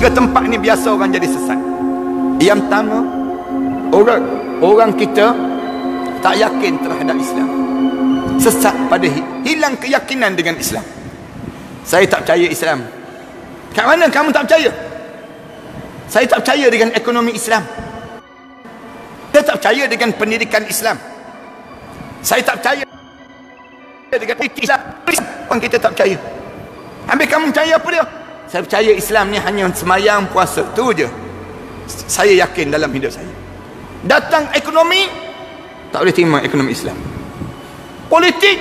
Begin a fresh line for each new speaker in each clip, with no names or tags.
tiga tempat ni biasa orang jadi sesat. Yang pertama orang orang kita tak yakin terhadap Islam. Sesat pada hilang keyakinan dengan Islam. Saya tak percaya Islam. Kat mana kamu tak percaya? Saya tak percaya dengan ekonomi Islam. Saya tak percaya dengan pendidikan Islam. Saya tak percaya dengan Islam. Orang kita tak percaya. Habis kamu percaya apa dia? Saya percaya Islam ni hanya semayang puasa. tu je. Saya yakin dalam hidup saya. Datang ekonomi, tak boleh terima ekonomi Islam. Politik,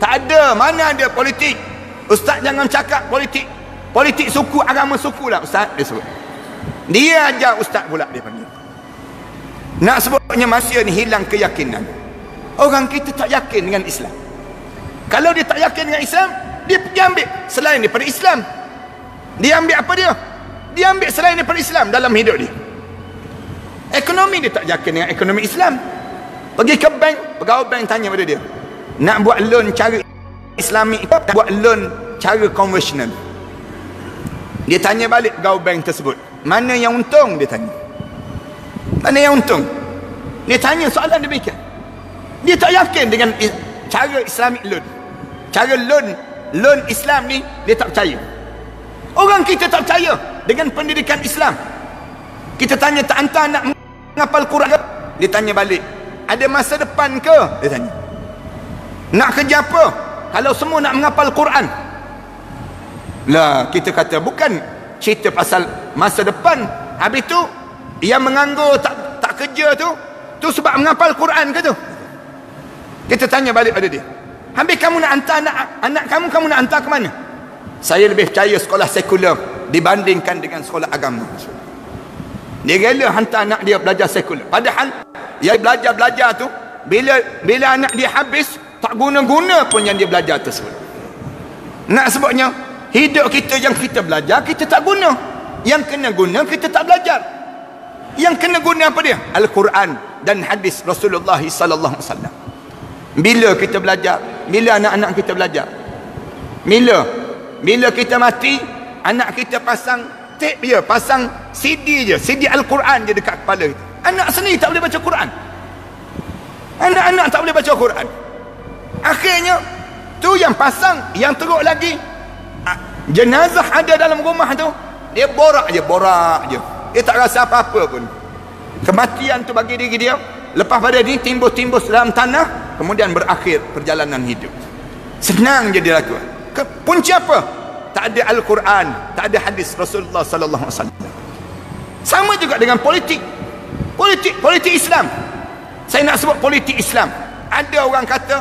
tak ada. Mana ada politik? Ustaz jangan cakap politik. Politik suku, agama suku lah Ustaz. Dia sebut. Dia ajar Ustaz pula dia panggil. Nak sebutnya manusia ni hilang keyakinan. Orang kita tak yakin dengan Islam. Kalau dia tak yakin dengan Islam, dia pergi ambil selain daripada Islam dia ambil apa dia? Dia ambil selain daripada Islam dalam hidup dia. Ekonomi dia tak yakin dengan ekonomi Islam. Pergi ke bank pegawai bank tanya pada dia. Nak buat loan cara Islamik nak buat loan cara conventional? Dia tanya balik pegawai bank tersebut. Mana yang untung? Dia tanya. Mana yang untung? Dia tanya soalan demikian. Dia tak yakin dengan cara Islamic loan. Cara loan loan Islam ni dia tak percaya orang kita tak percaya dengan pendidikan Islam. Kita tanya tak hantar nak menghafal Quran ke? Dia tanya balik ada masa depan ke? Dia tanya nak kerja apa? Kalau semua nak menghafal Quran. Lah kita kata bukan cerita pasal masa depan. Habis tu yang menganggur tak tak kerja tu tu sebab menghafal Quran ke tu? Kita tanya balik pada dia Habis kamu nak hantar anak, anak kamu, kamu nak hantar ke mana? Saya lebih percaya sekolah sekular dibandingkan dengan sekolah agama. Dia rela hantar anak dia belajar sekular. Padahal, yang belajar-belajar tu, bila bila anak dia habis, tak guna-guna pun yang dia belajar tersebut. Nak sebutnya, hidup kita yang kita belajar, kita tak guna. Yang kena guna, kita tak belajar. Yang kena guna apa dia? Al-Quran dan hadis Rasulullah sallallahu alaihi wasallam. Bila kita belajar? Bila anak-anak kita belajar? Bila? Bila kita mati, anak kita pasang tape je, pasang CD je, CD Al-Quran je dekat kepala kita. Anak sendiri tak boleh baca Quran. Anak-anak tak boleh baca Quran. Akhirnya, tu yang pasang, yang teruk lagi, jenazah ada dalam rumah tu, dia borak je, borak je. Dia tak rasa apa-apa pun. Kematian tu bagi diri dia, lepas pada ni timbus-timbus dalam tanah, kemudian berakhir perjalanan hidup senang je dia lakukan Punca apa? Tak ada Al-Quran tak ada hadis Rasulullah sallallahu alaihi wasallam. Sama juga dengan politik. Politik politik Islam. Saya nak sebut politik Islam. Ada orang kata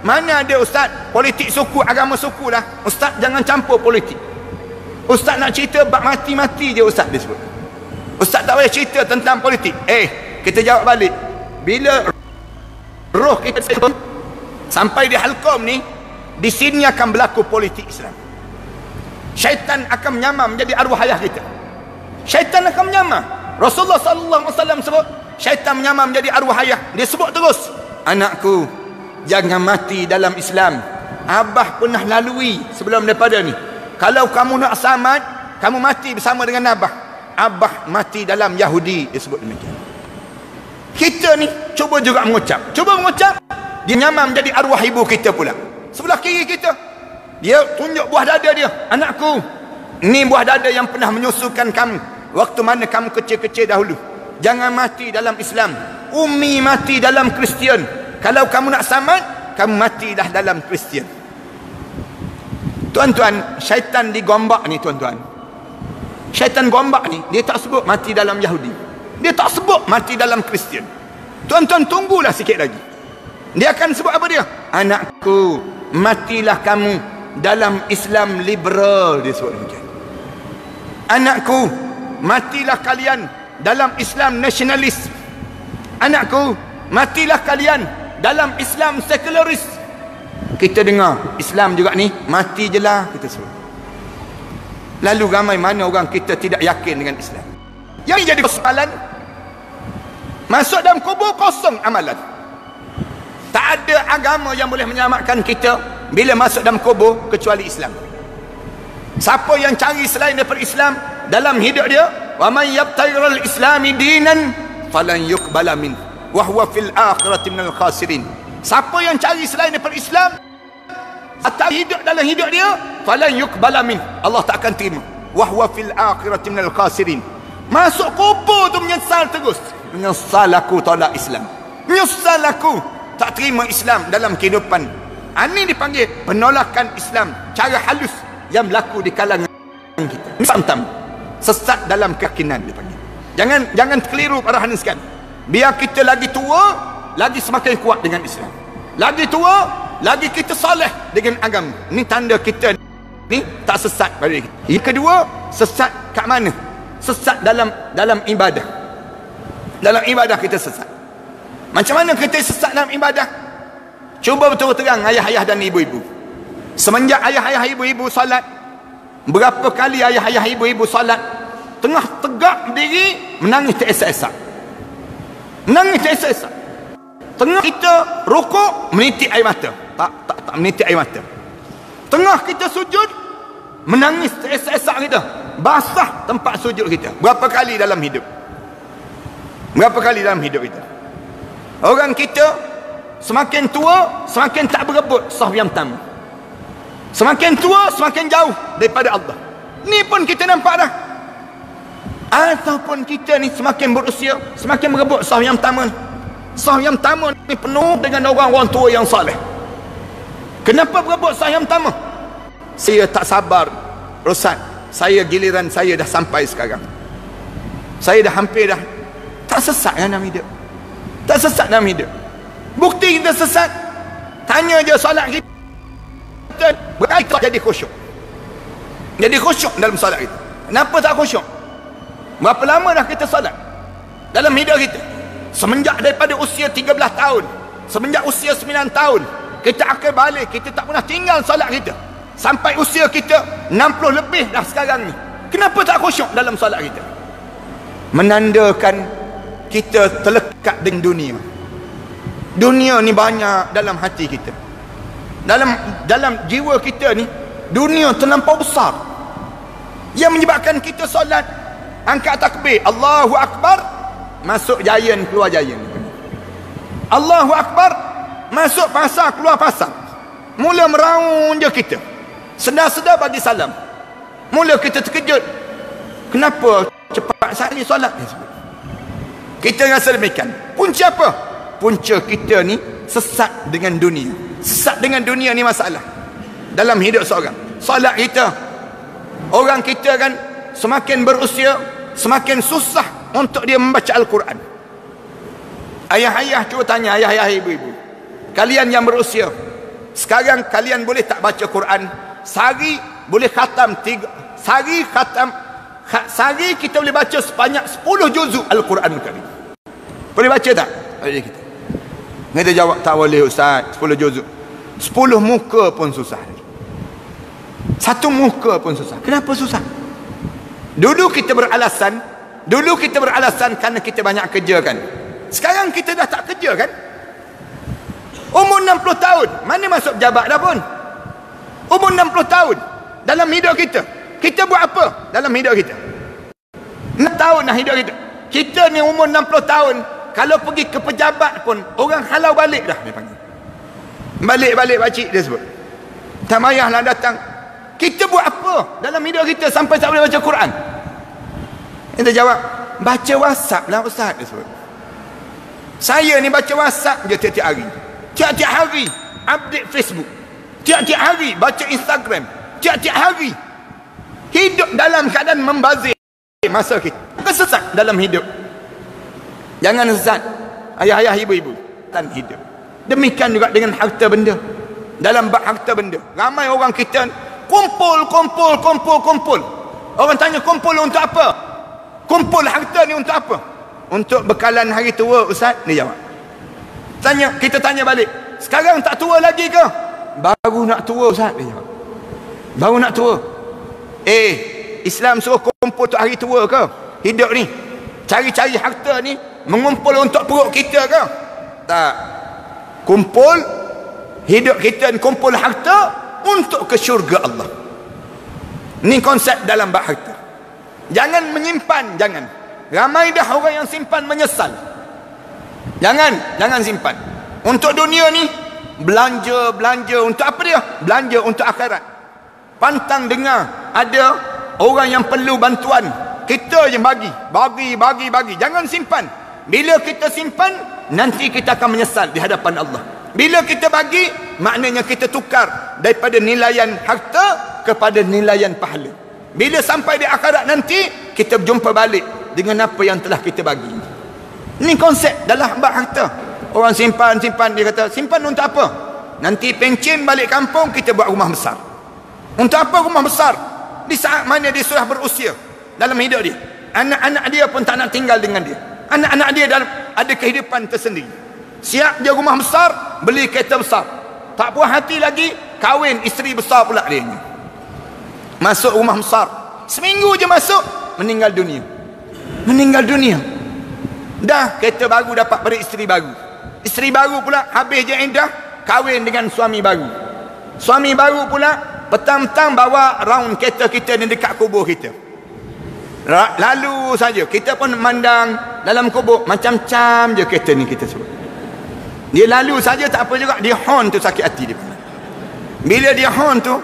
mana ada ustaz politik suku agama suku lah. Ustaz jangan campur politik. Ustaz nak cerita bab mati-mati je ustaz dia sebut. Ustaz tak payah cerita tentang politik. Eh kita jawab balik. Bila roh kita sampai di halkom ni di sini akan berlaku politik Islam. Syaitan akan menyamar menjadi arwah ayah kita. Syaitan akan menyamar. Rasulullah wasallam sebut syaitan menyamar menjadi arwah ayah. Dia sebut terus anakku jangan mati dalam Islam. Abah pernah lalui sebelum daripada ni. Kalau kamu nak selamat kamu mati bersama dengan abah. Abah mati dalam Yahudi dia sebut demikian. Kita ni cuba juga mengucap. Cuba mengucap dia nyaman menjadi arwah ibu kita pula sebelah kiri kita. Dia tunjuk buah dada dia. Anakku ni buah dada yang pernah menyusukan kamu waktu mana kamu kecil-kecil dahulu. Jangan mati dalam Islam. Umi mati dalam Kristian. Kalau kamu nak selamat kamu mati dah dalam Kristian. Tuan-tuan syaitan digombak ni tuan-tuan. Syaitan gombak ni dia tak sebut mati dalam Yahudi. Dia tak sebut mati dalam Kristian. Tuan-tuan tunggulah sikit lagi. Dia akan sebut apa dia? Anakku, matilah kamu dalam Islam liberal dia sebut demikian. Anakku, matilah kalian dalam Islam nasionalis. Anakku, matilah kalian dalam Islam sekularis. Kita dengar Islam juga ni mati je lah kita sebut. Lalu ramai mana orang kita tidak yakin dengan Islam. Yang jadi persoalan Masuk dalam kubur kosong amalan. Tak ada agama yang boleh menyelamatkan kita bila masuk dalam kubur kecuali Islam. Siapa yang cari selain daripada Islam, dalam hidup dia wa man yabtaghi islami dinan falan yuqbala min wa huwa fil akhirati minal khasirin. Siapa yang cari selain daripada Islam atau hidup dalam hidup dia falan yuqbala min. Allah tak akan terima. Wa huwa fil akhirati minal khasirin. Masuk kubur tu menyesal terus. Menyesal aku tolak Islam. Menyesal aku tak terima Islam dalam kehidupan. Ini dipanggil penolakan Islam cara halus yang berlaku di kalangan kita. Santam sesat dalam keyakinan dipanggil. Jangan jangan keliru para sekalian. Biar kita lagi tua lagi semakin kuat dengan Islam. Lagi tua lagi kita soleh dengan agama. Ni tanda kita ni tak sesat pada kita. Yang kedua sesat kat mana? Sesat dalam dalam ibadah. Dalam ibadah kita sesat macam mana kita sesat dalam ibadah? Cuba betul terang ayah-ayah dan ibu-ibu. Semenjak ayah-ayah ibu-ibu salat berapa kali ayah-ayah ibu-ibu salat tengah tegak berdiri menangis teresak-esak menangis teresak-esak tengah kita rukuk menitik air mata. Tak tak tak menitik air mata. Tengah kita sujud menangis teresak-esak kita. Basah tempat sujud kita. Berapa kali dalam hidup? Berapa kali dalam hidup kita orang kita semakin tua semakin tak berebut sahab yang pertama. Semakin tua semakin jauh daripada Allah. Ni pun kita nampak dah. Ataupun kita ni semakin berusia semakin berebut sahab yang pertama sahab yang pertama ni penuh dengan orang-orang tua yang saleh. Kenapa berebut sahab yang pertama? Saya tak sabar Rosat saya giliran saya dah sampai sekarang. Saya dah hampir dah tak sesat kan dalam hidup tak sesat dalam hidup. Bukti kita sesat. Tanya je solat kita. Berkait jadi khusyuk. Jadi khusyuk dalam solat kita. Kenapa tak khusyuk? Berapa lama dah kita solat? Dalam hidup kita. Semenjak daripada usia 13 tahun semenjak usia 9 tahun kita akan balik kita tak pernah tinggal solat kita. Sampai usia kita 60 lebih dah sekarang ni. Kenapa tak khusyuk dalam solat kita? Menandakan kita terlekat dengan dunia. Dunia ni banyak dalam hati kita. Dalam dalam jiwa kita ni dunia terlampau besar. Yang menyebabkan kita solat angkat takbir Allahu Akbar masuk jayan keluar jayan. Allahu Akbar masuk pasar keluar pasar. Mula meraung je kita. Sedar-sedar bagi salam. Mula kita terkejut. Kenapa cepat sekali solat kita rasa demikian. Punca apa? Punca kita ni sesat dengan dunia. Sesat dengan dunia ni masalah. Dalam hidup seorang. Solat kita orang kita kan semakin berusia semakin susah untuk dia membaca Al-Quran. Ayah-ayah cuba tanya ayah-ayah ibu-ibu. Kalian yang berusia sekarang kalian boleh tak baca Quran? Sehari boleh khatam tiga sehari khatam sehari kita boleh baca sebanyak 10 juzuk Al-Quran Karim boleh baca tak? boleh kita. Kita jawab tak boleh Ustaz. 10 juzuk. 10 muka pun susah satu muka pun susah. Kenapa susah? dulu kita beralasan dulu kita beralasan kerana kita banyak kerja kan? Sekarang kita dah tak kerja kan? Umur 60 tahun. Mana masuk jabat dah pun? Umur 60 tahun dalam hidup kita kita buat apa dalam hidup kita? 6 tahun dah hidup kita. Kita ni umur 60 tahun. Kalau pergi ke pejabat pun orang halau balik dah dia panggil. Balik-balik pakcik dia sebut. Tak payahlah datang. Kita buat apa dalam hidup kita sampai tak boleh baca Quran? Kita jawab baca whatsapp lah ustaz dia sebut. Saya ni baca whatsapp je tiap-tiap hari. Tiap-tiap hari update facebook. Tiap-tiap hari baca Instagram. Tiap-tiap hari hidup dalam keadaan membazir masa kita. Kesesat dalam hidup. Jangan sesat. Ayah-ayah ibu-ibu. Dan hidup. Demikian juga dengan harta benda. Dalam bak harta benda. Ramai orang kita kumpul, kumpul, kumpul, kumpul. Orang tanya kumpul untuk apa? Kumpul harta ni untuk apa? Untuk bekalan hari tua Ustaz? Dia jawab. Tanya, kita tanya balik. Sekarang tak tua lagi ke? baru nak tua Ustaz dia baru nak tua eh Islam suruh kumpul untuk hari tua ke hidup ni cari-cari harta ni mengumpul untuk perut kita ke tak kumpul hidup kita ni kumpul harta untuk ke syurga Allah ni konsep dalam bab harta Jangan menyimpan, jangan. Ramai dah orang yang simpan menyesal. Jangan, jangan simpan. Untuk dunia ni, belanja, belanja untuk apa dia? Belanja untuk akhirat. Pantang dengar ada orang yang perlu bantuan. Kita je bagi, bagi, bagi, bagi. Jangan simpan. Bila kita simpan, nanti kita akan menyesal di hadapan Allah. Bila kita bagi, maknanya kita tukar daripada nilaian harta kepada nilaian pahala. Bila sampai di akhirat nanti, kita berjumpa balik dengan apa yang telah kita bagi. Ini konsep dalam bab harta. Orang simpan, simpan, dia kata, simpan untuk apa? Nanti pencin balik kampung, kita buat rumah besar. Untuk apa rumah besar? Di saat mana dia sudah berusia dalam hidup dia. Anak-anak dia pun tak nak tinggal dengan dia. Anak-anak dia dalam, ada kehidupan tersendiri. Siap dia rumah besar, beli kereta besar. Tak puas hati lagi, kahwin isteri besar pula dia. Masuk rumah besar. Seminggu je masuk, meninggal dunia. Meninggal dunia. Dah kereta baru dapat pada isteri baru. Isteri baru pula habis je indah, kahwin dengan suami baru. Suami baru pula petang-petang bawa round kereta kita ni dekat kubur kita. Lalu saja kita pun memandang dalam kubur macam-macam je kereta ni kita sebut. Dia lalu saja tak apa juga dia horn tu sakit hati dia. Bila dia horn tu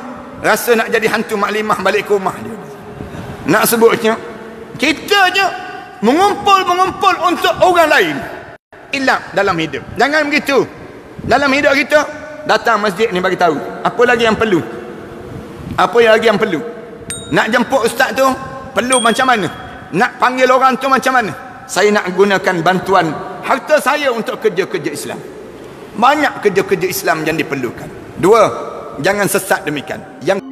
rasa nak jadi hantu maklimah balik ke rumah dia. Nak sebutnya kita je mengumpul-mengumpul untuk orang lain. Hilang dalam hidup. Jangan begitu. Dalam hidup kita datang masjid ni bagi tahu apa lagi yang perlu. Apa yang lagi yang perlu? Nak jemput ustaz tu perlu macam mana? Nak panggil orang tu macam mana? Saya nak gunakan bantuan harta saya untuk kerja-kerja Islam. Banyak kerja-kerja Islam yang diperlukan. Dua, jangan sesat demikian. Yang